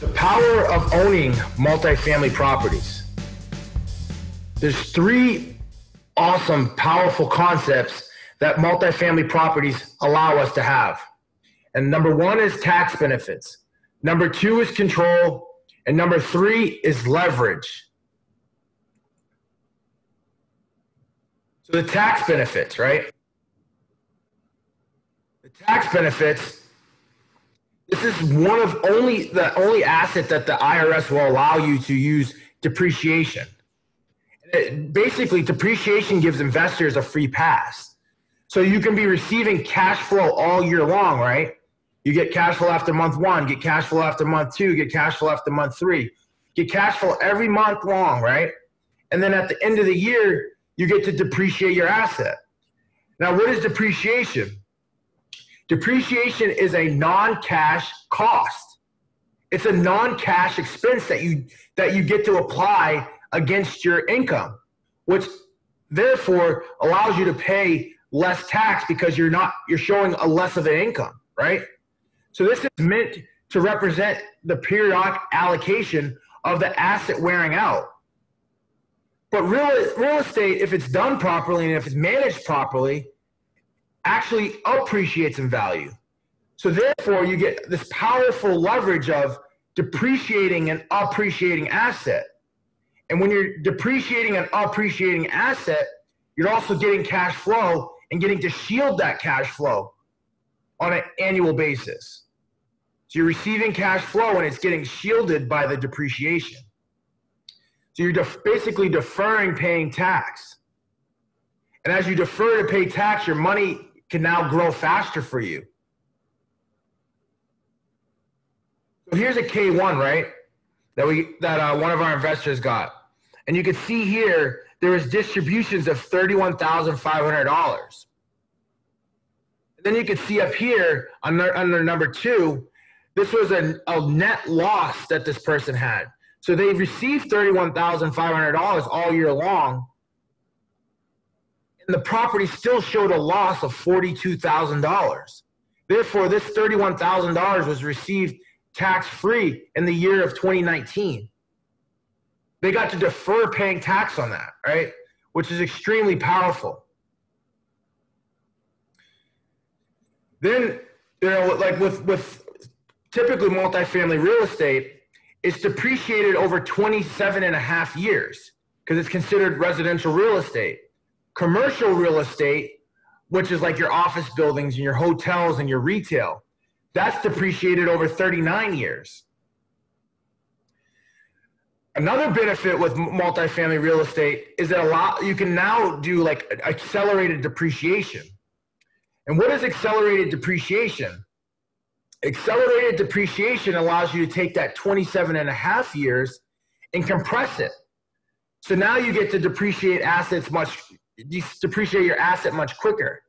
The power of owning multifamily properties. There's three awesome, powerful concepts that multifamily properties allow us to have. And number one is tax benefits. Number two is control. And number three is leverage. So the tax benefits, right? The tax benefits this is one of only the only asset that the IRS will allow you to use depreciation. It, basically, depreciation gives investors a free pass. So you can be receiving cash flow all year long, right? You get cash flow after month one, get cash flow after month two, get cash flow after month three, get cash flow every month long, right? And then at the end of the year, you get to depreciate your asset. Now, what is depreciation? Depreciation is a non-cash cost. It's a non-cash expense that you that you get to apply against your income, which therefore allows you to pay less tax because you're not you're showing a less of an income, right? So this is meant to represent the periodic allocation of the asset wearing out. But real real estate, if it's done properly and if it's managed properly, actually appreciates in value. So therefore, you get this powerful leverage of depreciating and appreciating asset. And when you're depreciating and appreciating asset, you're also getting cash flow and getting to shield that cash flow on an annual basis. So you're receiving cash flow and it's getting shielded by the depreciation. So you're def- basically deferring paying tax. And as you defer to pay tax, your money can now grow faster for you. So here's a K1, right? That we that uh, one of our investors got, and you can see here there was distributions of thirty-one thousand five hundred dollars. Then you can see up here under, under number two, this was a, a net loss that this person had. So they received thirty-one thousand five hundred dollars all year long, and the property still showed a loss of $42,000. Therefore, this $31,000 was received tax free in the year of 2019. They got to defer paying tax on that, right? Which is extremely powerful. Then, you know, like with, with typically multifamily real estate, it's depreciated over 27 and a half years because it's considered residential real estate commercial real estate, which is like your office buildings and your hotels and your retail, that's depreciated over 39 years. Another benefit with multifamily real estate is that a lot you can now do like accelerated depreciation. And what is accelerated depreciation? Accelerated depreciation allows you to take that 27 and a half years and compress it. So now you get to depreciate assets much you depreciate your asset much quicker.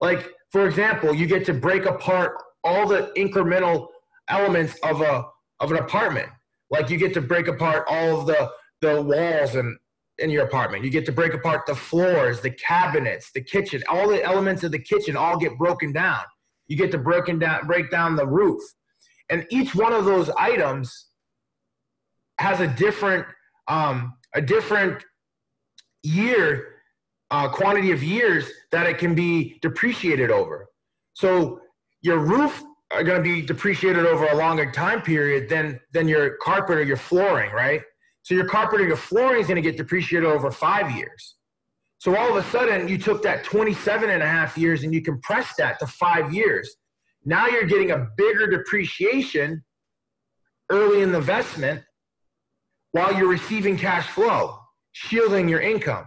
Like, for example, you get to break apart all the incremental elements of a of an apartment. Like you get to break apart all of the the walls and in your apartment. You get to break apart the floors, the cabinets, the kitchen, all the elements of the kitchen all get broken down. You get to breaking down break down the roof. And each one of those items has a different um, a different year uh, quantity of years that it can be depreciated over. So your roof are going to be depreciated over a longer time period than than your carpet or your flooring, right? So your carpet or your flooring is going to get depreciated over five years. So all of a sudden, you took that 27 and a half years and you compressed that to five years. Now you're getting a bigger depreciation early in the investment while you're receiving cash flow, shielding your income.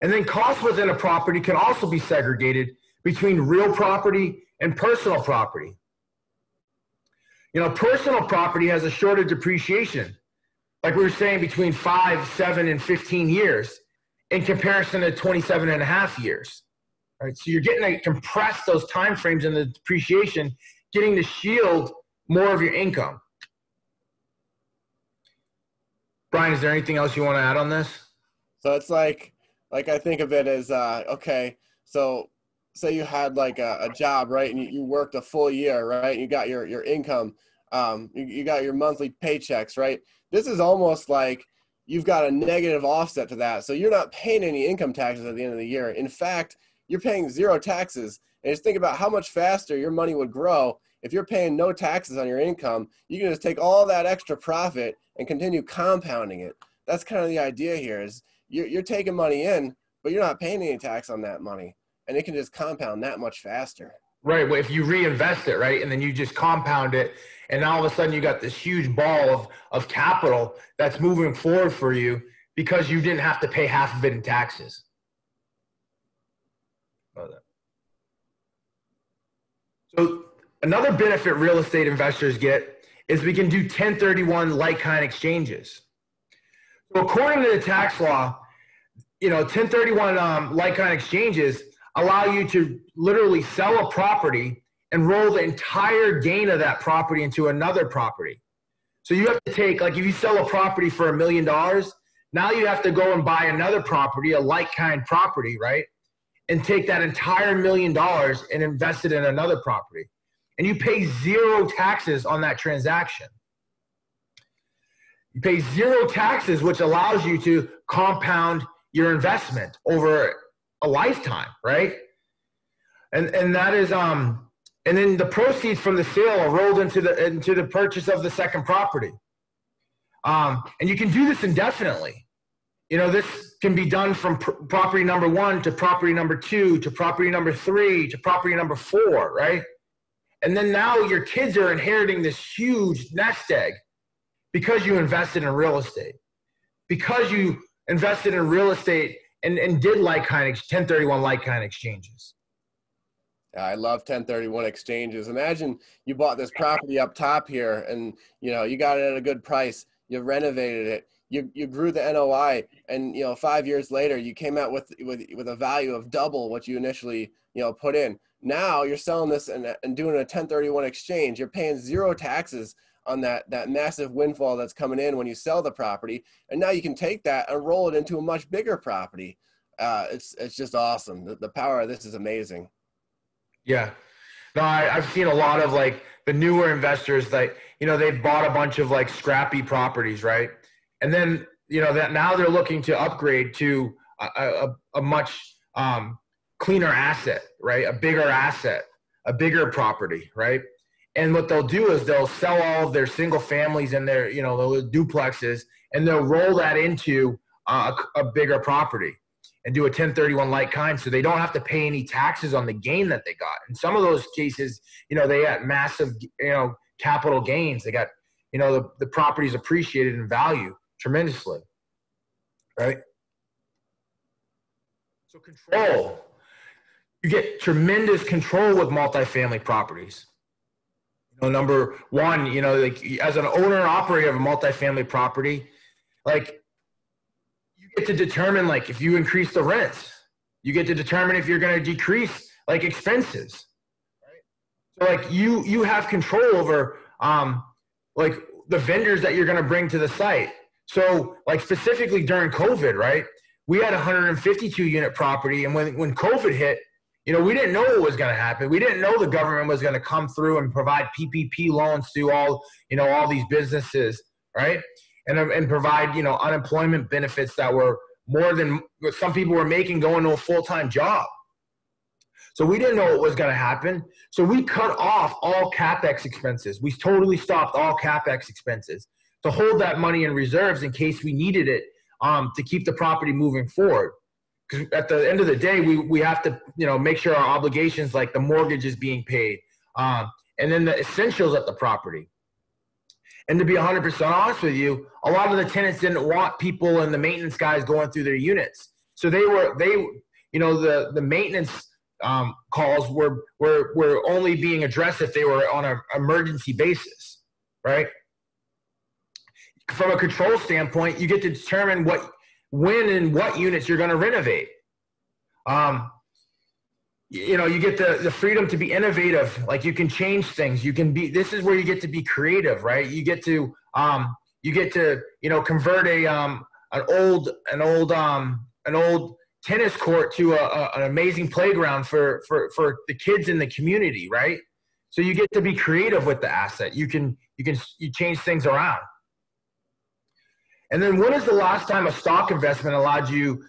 And then costs within a property can also be segregated between real property and personal property. You know, personal property has a shorter depreciation, like we were saying, between five, seven, and 15 years in comparison to 27 and a half years. Right? So you're getting to compress those time frames in the depreciation, getting to shield more of your income. Brian, is there anything else you want to add on this? So it's like like I think of it as uh, okay, so say you had like a, a job, right, and you, you, worked a full year, right, and you got your your income. um, you, you got your monthly paychecks, right? This is almost like you've got a negative offset to that. So you're not paying any income taxes at the end of the year. In fact, you're paying zero taxes. And just think about how much faster your money would grow if you're paying no taxes on your income. You can just take all that extra profit and continue compounding it. That's kind of the idea here is you're, you're taking money in, but you're not paying any tax on that money. And it can just compound that much faster. Right. Well, if you reinvest it, right, and then you just compound it, and all of a sudden you got this huge ball of, of capital that's moving forward for you because you didn't have to pay half of it in taxes. So another benefit real estate investors get is we can do 1031 like kind exchanges. So according to the tax law, you know, 1031 um, like kind exchanges allow you to literally sell a property and roll the entire gain of that property into another property. So you have to take, like, if you sell a property for a million dollars, now you have to go and buy another property, a like kind property, right? And take that entire million dollars and invest it in another property. And you pay zero taxes on that transaction. You pay zero taxes, which allows you to compound your investment over a lifetime, right? And and that is um and then the proceeds from the sale are rolled into the into the purchase of the second property. Um, and you can do this indefinitely. You know, this can be done from pr- property number one to property number two to property number three to property number four, right? And then now your kids are inheriting this huge nest egg because you invested in real estate, because you invested in real estate and, and did like kind of 1031 like kind exchanges. I love 1031 exchanges. Imagine you bought this property up top here and you know you got it at a good price. You renovated it. You, you grew the NOI and you know 5 years later you came out with with with a value of double what you initially you know put in. Now you're selling this and, and doing a 1031 exchange. You're paying zero taxes on that that massive windfall that's coming in when you sell the property, and now you can take that and roll it into a much bigger property. Uh, it's it's just awesome. The, the power of this is amazing. Yeah, no, I, I've seen a lot of like the newer investors that you know they've bought a bunch of like scrappy properties, right? And then you know that now they're looking to upgrade to a, a, a much um, cleaner asset, right? A bigger asset, a bigger property, right? And what they'll do is they'll sell all of their single families and their, you know, the duplexes, and they'll roll that into uh, a, a bigger property and do a 1031 like kind so they don't have to pay any taxes on the gain that they got. In some of those cases, you know, they got massive, you know, capital gains. They got, you know, the, the property's appreciated in value tremendously. Right? So control. Oh, you get tremendous control with multifamily properties. Know, number one, you know, like as an owner and operator of a multifamily property, like you get to determine like if you increase the rents, you get to determine if you're going to decrease like expenses. Right? So like you you have control over um like the vendors that you're going to bring to the site. So like specifically during COVID, right? We had a 152 unit property, and when when COVID hit, you know, we didn't know what was going to happen. We didn't know the government was going to come through and provide PPP loans to all, you know, all these businesses, right? And, and provide, you know, unemployment benefits that were more than some people were making going to a full-time job. So we didn't know what was going to happen. So we cut off all capex expenses. We totally stopped all capex expenses to hold that money in reserves in case we needed it um, to keep the property moving forward at the end of the day, we, we have to, you know, make sure our obligations like the mortgage is being paid, um, and then the essentials at the property. And to be 100% honest with you, a lot of the tenants didn't want people and the maintenance guys going through their units. So they were, they, you know, the, the maintenance um, calls were, were, were only being addressed if they were on an emergency basis, right? From a control standpoint, you get to determine what when and what units you're going to renovate. Um, you know, you get the, the freedom to be innovative. Like you can change things. You can be, this is where you get to be creative, right? You get to, um, you get to, you know, convert a, um, an old, an old, um, an old tennis court to a, a, an amazing playground for, for, for the kids in the community, right? So you get to be creative with the asset. You can You can you change things around. And then when is the last time a stock investment allowed you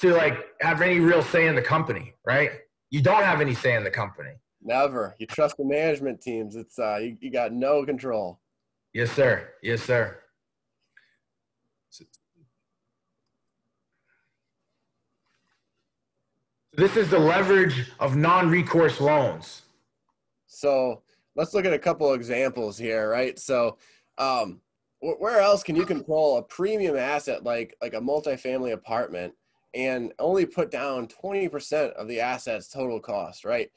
to like have any real say in the company, right? You don't have any say in the company. Never. You trust the management teams. It's uh you, you got no control. Yes, sir. Yes, sir. This is the leverage of non-recourse loans. So let's look at a couple examples here, right? So um, where else can you control a premium asset like like a multifamily apartment and only put down 20% of the asset's total cost, right?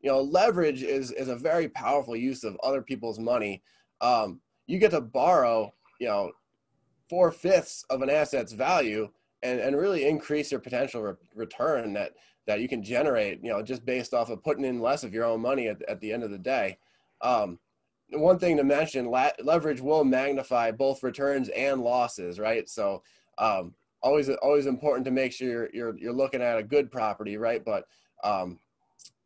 You know, leverage is is a very powerful use of other people's money. Um, you get to borrow, you know, four fifths of an asset's value and, and really increase your potential re- return that that you can generate, you know, just based off of putting in less of your own money at, at the end of the day. Um, one thing to mention, la- leverage will magnify both returns and losses, right? So um, always always important to make sure you're, you're, you're looking at a good property, right? But um,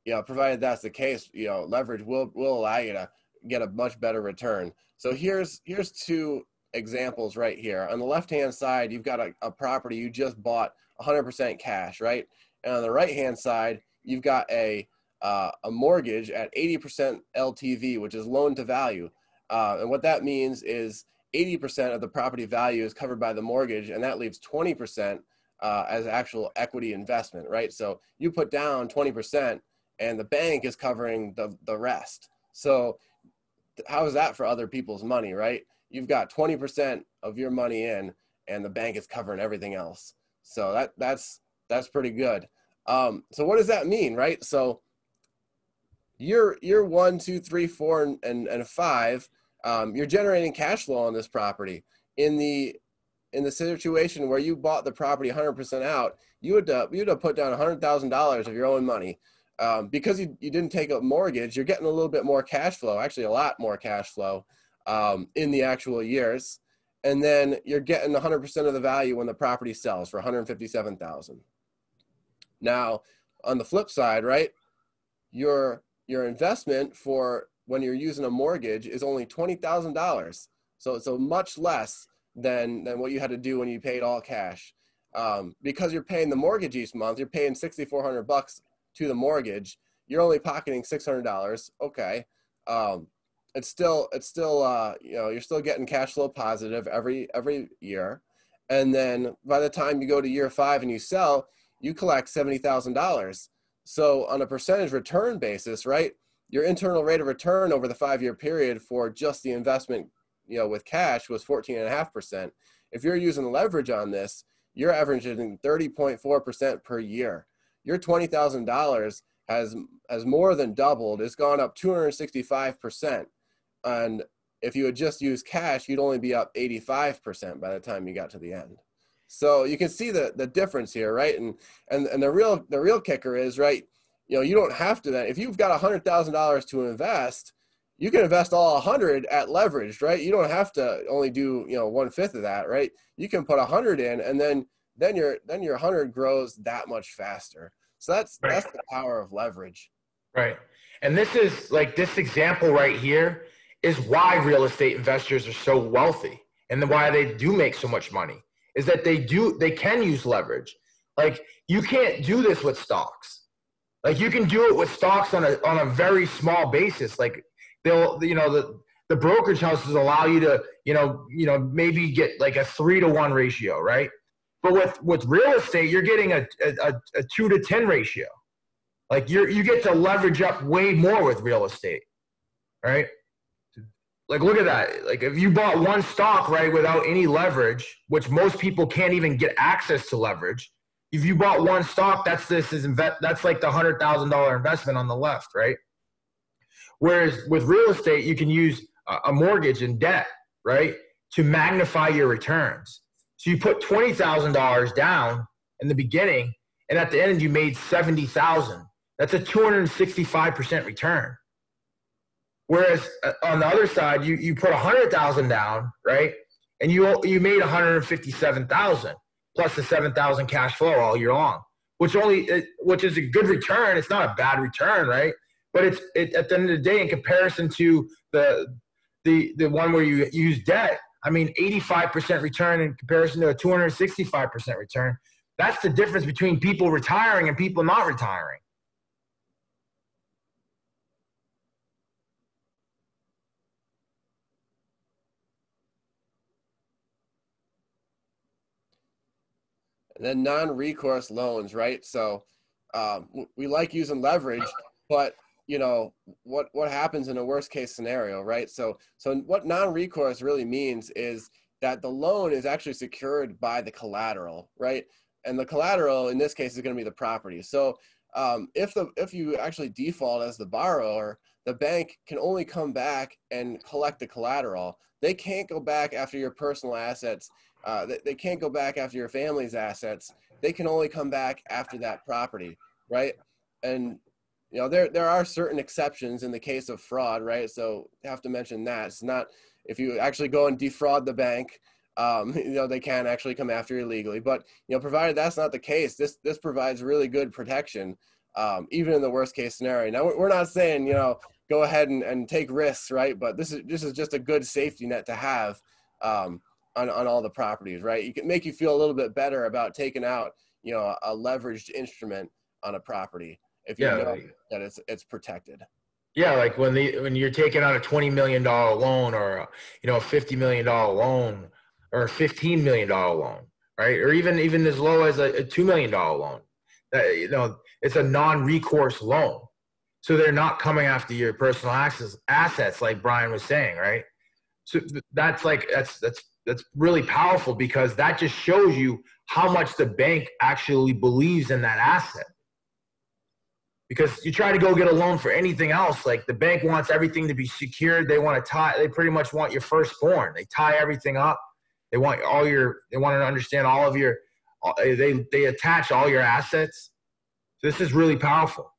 you know, provided that's the case, you know, leverage will will allow you to get a much better return. So here's here's two examples right here. On the left hand side, you've got a, a property you just bought 100% cash, right? And on the right hand side, you've got a uh, a mortgage at 80% LTV, which is loan to value. Uh, and what that means is 80% of the property value is covered by the mortgage, and that leaves 20% uh, as actual equity investment, right? So you put down 20%, and the bank is covering the, the rest. So how is that for other people's money, right? You've got 20% of your money in, and the bank is covering everything else. So that that's that's pretty good. Um, so what does that mean, right? So year year one, two, three, four, and and, and five, um, you're generating cash flow on this property. In the in the situation where you bought the property 100% out, you would uh, you would have put down $100,000 of your own money. Um, because you, you didn't take a mortgage, you're getting a little bit more cash flow, actually a lot more cash flow um, in the actual years. And then you're getting 100% of the value when the property sells for 157,000. Now, on the flip side, right, your your investment for when you're using a mortgage is only $20,000. So it's a much less than, than what you had to do when you paid all cash. Um, because you're paying the mortgage each month, you're paying 6,400 bucks to the mortgage. You're only pocketing $600. Okay. Um, it's still, it's still, uh, you know, you're still getting cash flow positive every, every year. And then by the time you go to year five and you sell, you collect $70,000. So on a percentage return basis, right, your internal rate of return over the five-year period for just the investment, you know, with cash was 14.5%. If you're using leverage on this, you're averaging 30.4% per year. Your $20,000 has has more than doubled. It's gone up 265%. And if you had just used cash, you'd only be up 85% by the time you got to the end. So you can see the the difference here, right? And and and the real the real kicker is right. You know, you don't have to then if you've got a hundred thousand dollars to invest, you can invest all a hundred at leverage, right? You don't have to only do you know one fifth of that, right? You can put a hundred in, and then then your then your hundred grows that much faster. So that's right. that's the power of leverage. Right. And this is like this example right here is why real estate investors are so wealthy and why they do make so much money is that they do they can use leverage. Like you can't do this with stocks. Like you can do it with stocks on a on a very small basis. Like they'll you know the the brokerage houses allow you to you know you know maybe get like a three to one ratio, right? But with with real estate, you're getting a a, a two to ten ratio. Like you you get to leverage up way more with real estate, right? Like, look at that. Like, if you bought one stock, right, without any leverage, which most people can't even get access to leverage, if you bought one stock, that's this is that's like the hundred thousand dollar investment on the left, right? Whereas with real estate, you can use a mortgage and debt, right, to magnify your returns. So you put twenty thousand dollars down in the beginning, and at the end you made seventy thousand. That's a two hundred sixty-five percent return. Whereas uh, on the other side, you, you put a hundred thousand down, right? And you you made one hundred fifty-seven thousand plus the seven thousand cash flow all year long, which only which is a good return. It's not a bad return, right? But it's it, at the end of the day, in comparison to the the the one where you use debt, I mean, 85% return in comparison to a 265% return. That's the difference between people retiring and people not retiring. And then non-recourse loans, right? So um, we like using leverage, but you know what what happens in a worst case scenario right? So so what non-recourse really means is that the loan is actually secured by the collateral right? And the collateral in this case is going to be the property. So um, if the if you actually default as the borrower the bank can only come back and collect the collateral. They can't go back after your personal assets uh, they, they can't go back after your family's assets. They can only come back after that property right? And you know there there are certain exceptions in the case of fraud right? So have to mention that. It's not if you actually go and defraud the bank um, you know they can actually come after you legally. But you know provided that's not the case this this provides really good protection um, even in the worst case scenario. Now we're not saying you know go ahead and, and take risks right? But this is this is just a good safety net to have um, on, on all the properties right you can make you feel a little bit better about taking out you know a leveraged instrument on a property if you yeah, know like, that it's it's protected. Yeah, like when the when you're taking out a twenty million dollar loan or a, you know a fifty million dollar loan or a fifteen million dollar loan, right? Or even even as low as a, a two million dollar loan. That you know it's a non-recourse loan, so they're not coming after your personal access assets like Brian was saying, right? So that's like that's that's that's really powerful because that just shows you how much the bank actually believes in that asset. Because you try to go get a loan for anything else like the bank wants everything to be secured. They want to tie they pretty much want your firstborn. They tie everything up. They want all your they want to understand all of your uh, they they attach all your assets. This is really powerful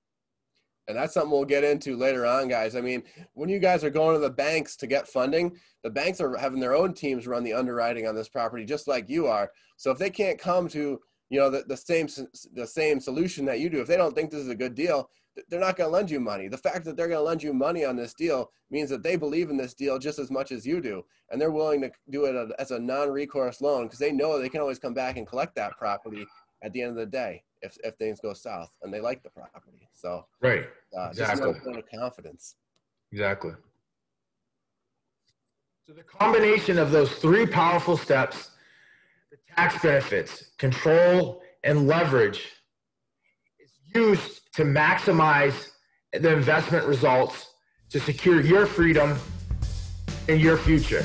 and that's something we'll get into later on guys. I mean when you guys are going to the banks to get funding the banks are having their own teams run the underwriting on this property just like you are. So if they can't come to you know the, the same the same solution that you do if they don't think this is a good deal they're not going to lend you money. The fact that they're going to lend you money on this deal means that they believe in this deal just as much as you do. And they're willing to do it as a non-recourse loan because they know they can always come back and collect that property at the end of the day if, if things go south and they like the property so right uh, exactly. just confidence exactly so the combination of those three powerful steps the tax benefits, control, and leverage is used to maximize the investment results to secure your freedom and your future.